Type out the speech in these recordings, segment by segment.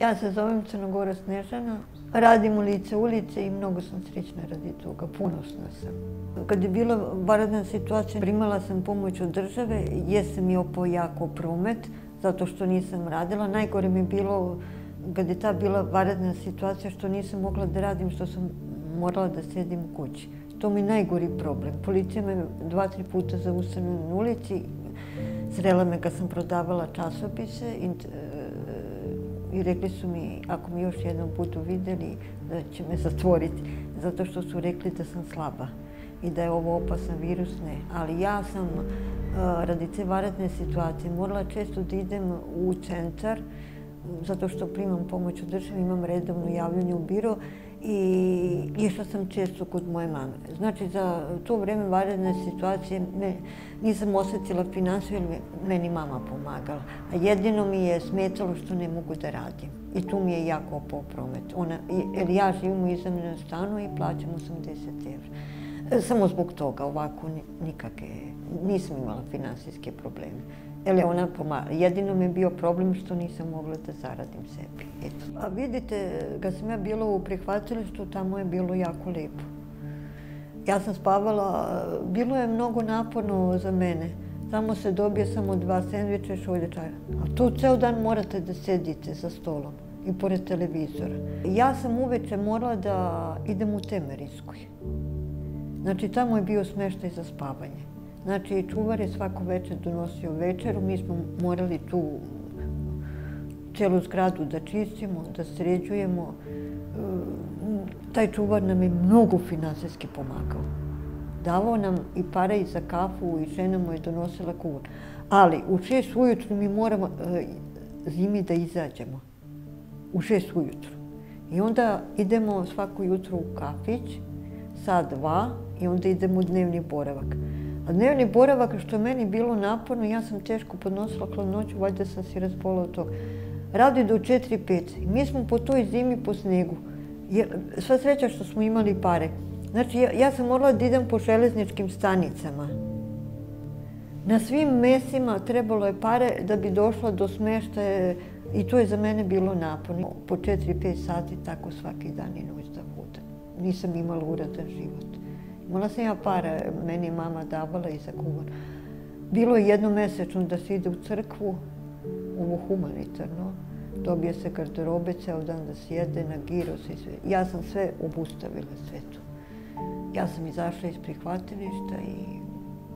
Ja se zovem Crnogora Snežana, radim u lice ulice i mnogo sam srećna radi toga, ponosna sam. Kad je bila baradna situacija, primala sam pomoć od države, jesam i opao jako promet, zato što nisam radila. Najgore mi je bilo, kad je ta bila varadna situacija, što nisam mogla da radim, što sam morala da sedim u kući. To mi je najgori problem. Policija me dva, tri puta zaustavila na ulici, srela me kad sam prodavala časopise i rekli su mi, ako mi još jednom budu videli, da će me zatvoriti, zato što su rekli da sam slaba i da je ovo opasan virus, ne. Ali ja sam, eh, radi te varatne situacije, morala često da idem u centar, zato što primam pomoć od države, imam redovno javljanje u biro i išla sam često kod moje mame. Znači, za to vreme varedne situacije ne, nisam osjetila finansiju jer meni mama pomagala. A jedino mi je smetalo što ne mogu da radim. I tu mi je jako opao promet. Ona, jer ja živim u izamljenom stanu i plaćam 80 evra. E, samo zbog toga, ovako nikakve, nisam imala finansijske probleme. Ele ona. Jedino mi je bio problem što nisam mogla da zaradim sebi. Eto. A vidite, kad sam ja bila u prihvatilištu, tamo je bilo jako lepo. Ja sam spavala, bilo je mnogo naporno za mene. Tamo se dobije samo dva sendviča i šolje čaja. A tu ceo dan morate da sedite za stolom i pored televizora. Ja sam uveče morala da idem u Temerinskoj. Znači, tamo je bio smeštaj za spavanje. Znači, čuvar je svako večer donosio večeru. Mi smo morali tu celu zgradu da čistimo, da sređujemo. E, taj čuvar nam je mnogo finansijski pomagao. Davao nam i pare i za kafu i žena mu je donosila kuvar. Ali u šest ujutru mi moramo e, zimi da izađemo. U šest ujutru. I onda idemo svako jutro u kafić, sad dva, i onda idemo u dnevni boravak. A dnevni boravak, što je meni bilo naporno, ja sam teško podnosila hladnoću, valjda sam si razbola od toga. Radi do 4-5. Mi smo po toj zimi po snegu. Sva sreća što smo imali pare. Znači, ja, ja sam morala da idem po železničkim stanicama. Na svim mesima trebalo je pare da bi došla do smeštaja i to je za mene bilo naporno. Po 4-5 sati tako svaki dan i noć da budem. Nisam imala uradan život. Imala sam ja para, meni mama davala i za kuvar. Bilo je jedno mesečno da se ide u crkvu, ovo humanitarno, dobije se garderobe, ceo dan da se jede na giros i sve. Ja sam sve obustavila, sve to. Ja sam izašla iz prihvatilišta i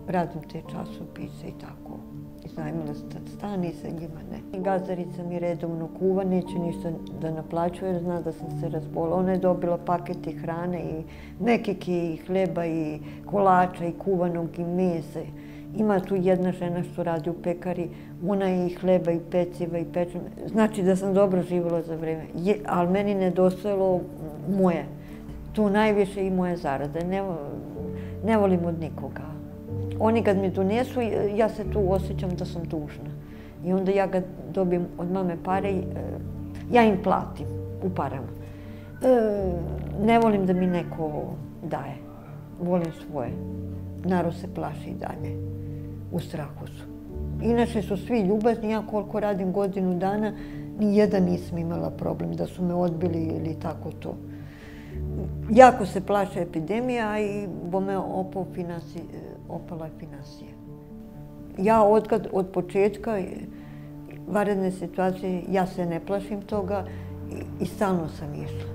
radim te časopise i tako iznajmila stan i sa njima ne. Gazdarica mi redovno kuva, neće ništa da naplaćuje jer zna da sam se razbola. Ona je dobila paketi hrane i mekike i hleba i kolača i kuvanog i mese. Ima tu jedna žena što radi u pekari, ona je i hleba i peciva i pečena. Znači da sam dobro živjela za vreme. Je, ali meni nedostajalo moje. Tu najviše i moje zarade. Ne, ne volim od nikoga oni kad mi donesu, e, ja se tu osjećam da sam dužna. I onda ja ga dobijem od mame pare i ja im platim u parama. E, ne volim da mi neko daje. Volim svoje. Narod se plaši i dalje. U strahu su. Inače su svi ljubazni. Ja koliko radim godinu dana, ni jedan nisam imala problem da su me odbili ili tako to. Jako se plaša epidemija i bome opao finansi, opala je finansija. Ja odkad, od početka varedne situacije, ja se ne plašim toga i, i stalno sam išla.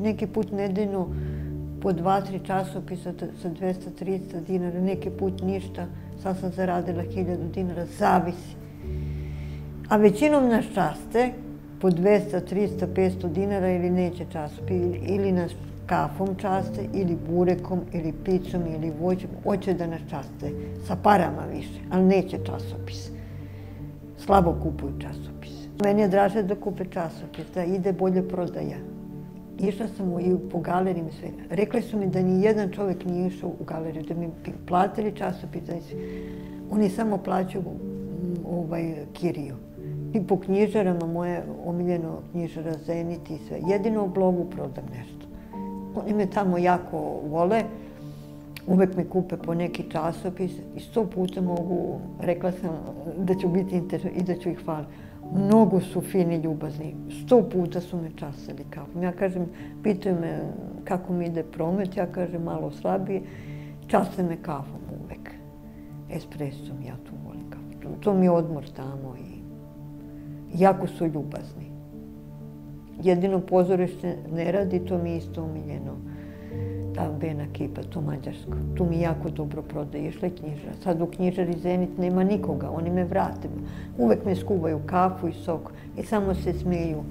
Neki put nedeljno po dva, tri časopisa sa 200-300 dinara, neki put ništa, sad sam zaradila 1000 dinara, zavisi. A većinom na šaste, po 200, 300, 500 dinara ili neće časopis, ili nas kafom časte, ili burekom, ili picom, ili voćom. Hoće da nas časte sa parama više, ali neće časopis. Slabo kupuju časopis. Meni je draže da kupe časopis, da ide bolje prodaja. Išla sam i po galerijima sve. Rekli su mi da ni jedan čovjek nije išao u galeriju, da mi platili časopis. Oni samo plaćaju mm, ovaj, kiriju. I po knjižarama, moje omiljeno knjižara Zenit i sve. Jedino u blogu prodam nešto. Oni me tamo jako vole. Uvek mi kupe po neki časopis i sto puta mogu, rekla sam da ću biti interesu i da ću ih hvaliti. Mnogo su fini, ljubazni. Sto puta su me časili kafom. Ja kažem, pitaju me kako mi ide promet, ja kažem malo slabije. Čase me kafom uvek. Espresom, ja tu volim kafu. To mi je odmor tamo i jako su ljubazni. Jedino pozorište ne radi, to mi je isto umiljeno. ta Bena Kipa, to mađarsko. Tu mi jako dobro prodaje, išla je knjižara. Sad u knjižari Zenit nema nikoga, oni me vrate. Uvek me skuvaju kafu i sok i samo se smiju,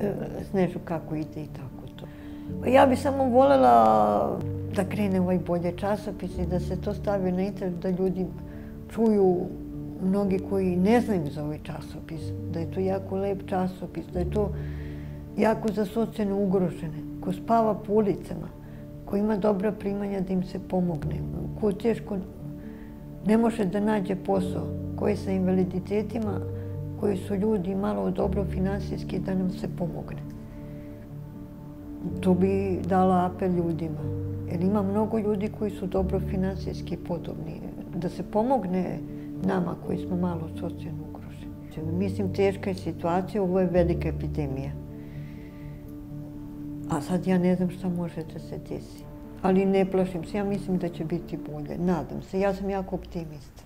e, snežu kako ide i tako to. Pa ja bi samo volela da krene ovaj bolje časopis i da se to stavi na internet, da ljudi čuju mnogi koji ne znaju za ovaj časopis, da je to jako lep časopis, da je to jako za socijalno ugrožene, ko spava po ulicama ko ima dobra primanja da im se pomogne, ko teško ne može da nađe posao, ko je sa invaliditetima, koji su ljudi malo dobro finansijski da nam se pomogne. To bi dala apel ljudima. Jer ima mnogo ljudi koji su dobro finansijski podobni. Da se pomogne nama koji smo malo socijalno ugroženi. Mislim, teška je situacija, ovo je velika epidemija. A sad ja ne znam šta može da se desi. Ali ne plašim se, ja mislim da će biti bolje. Nadam se, ja sam jako optimista.